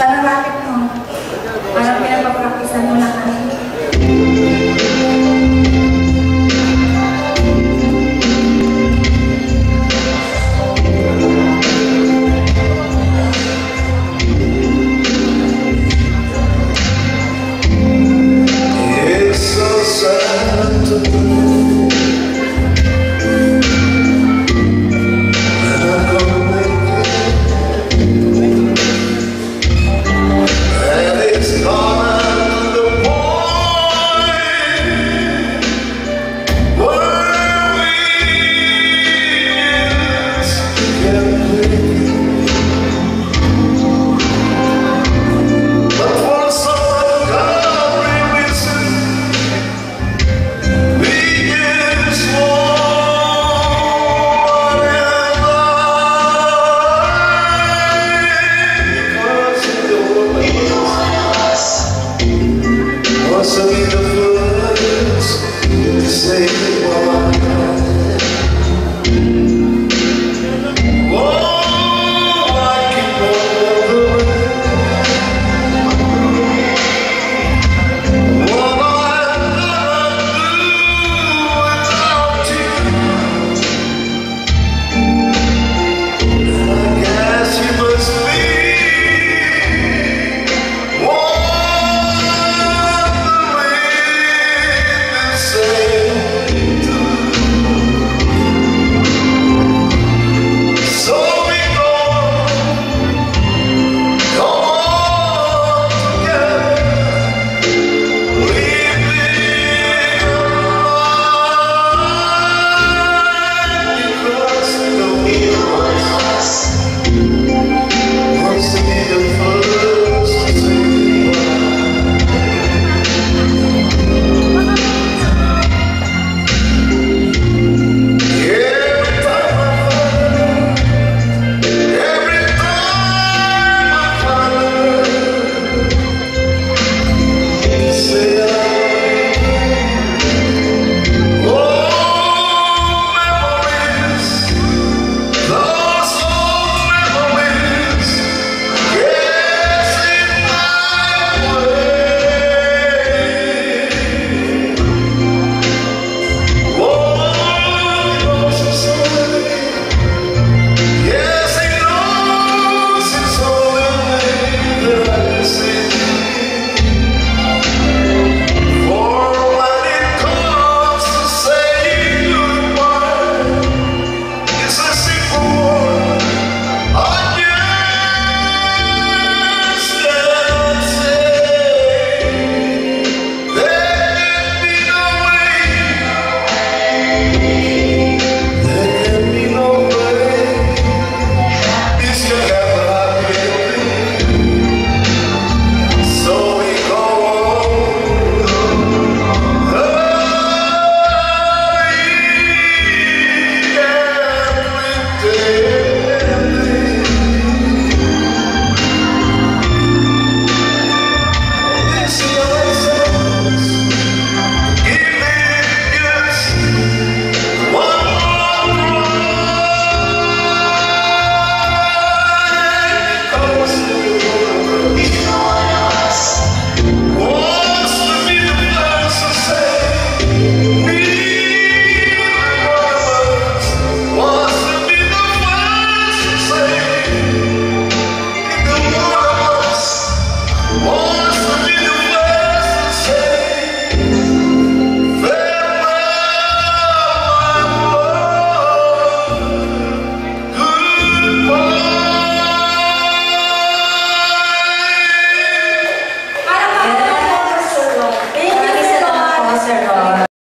Parang racket mo. Parang pinapapraktisan mo lang say.